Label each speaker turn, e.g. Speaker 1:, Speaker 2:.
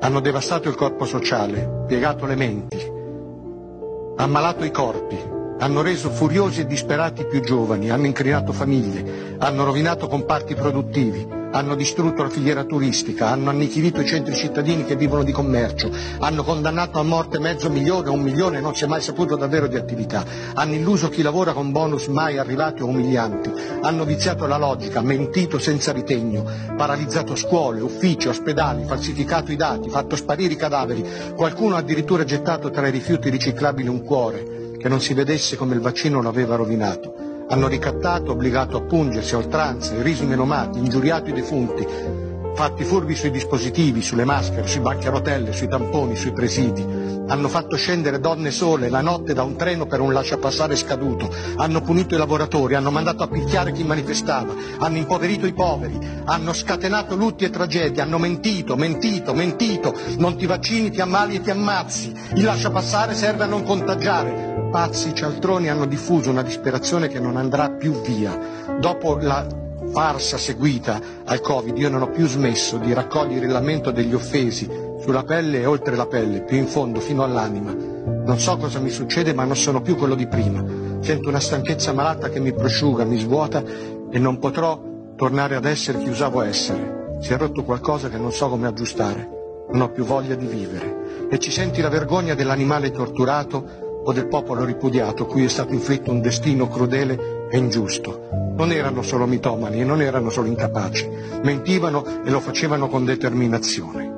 Speaker 1: Hanno devastato il corpo sociale, piegato le menti, ammalato i corpi, hanno reso furiosi e disperati i più giovani, hanno incrinato famiglie, hanno rovinato comparti produttivi, hanno distrutto la filiera turistica, hanno annichilito i centri cittadini che vivono di commercio, hanno condannato a morte mezzo milione o un milione non si è mai saputo davvero di attività, hanno illuso chi lavora con bonus mai arrivati o umilianti, hanno viziato la logica, mentito senza ritegno, paralizzato scuole, uffici, ospedali, falsificato i dati, fatto sparire i cadaveri, qualcuno ha addirittura gettato tra i rifiuti riciclabili un cuore che non si vedesse come il vaccino lo aveva rovinato. Hanno ricattato, obbligato a pungersi a oltranza, irriso i menomati, ingiuriato i defunti, fatti furbi sui dispositivi, sulle maschere, sui banchi a rotelle, sui tamponi, sui presidi. Hanno fatto scendere donne sole la notte da un treno per un lasciapassare scaduto. Hanno punito i lavoratori, hanno mandato a picchiare chi manifestava, hanno impoverito i poveri, hanno scatenato lutti e tragedie, hanno mentito, mentito, mentito. Non ti vaccini, ti ammali e ti ammazzi. Il lasciapassare serve a non contagiare pazzi cialtroni hanno diffuso una disperazione che non andrà più via. Dopo la farsa seguita al Covid io non ho più smesso di raccogliere il lamento degli offesi sulla pelle e oltre la pelle, più in fondo, fino all'anima. Non so cosa mi succede ma non sono più quello di prima. Sento una stanchezza malata che mi prosciuga, mi svuota e non potrò tornare ad essere chi usavo essere. Si è rotto qualcosa che non so come aggiustare. Non ho più voglia di vivere. E ci senti la vergogna dell'animale torturato o del popolo ripudiato cui è stato inflitto un destino crudele e ingiusto. Non erano solo mitomani e non erano solo incapaci, mentivano e lo facevano con determinazione.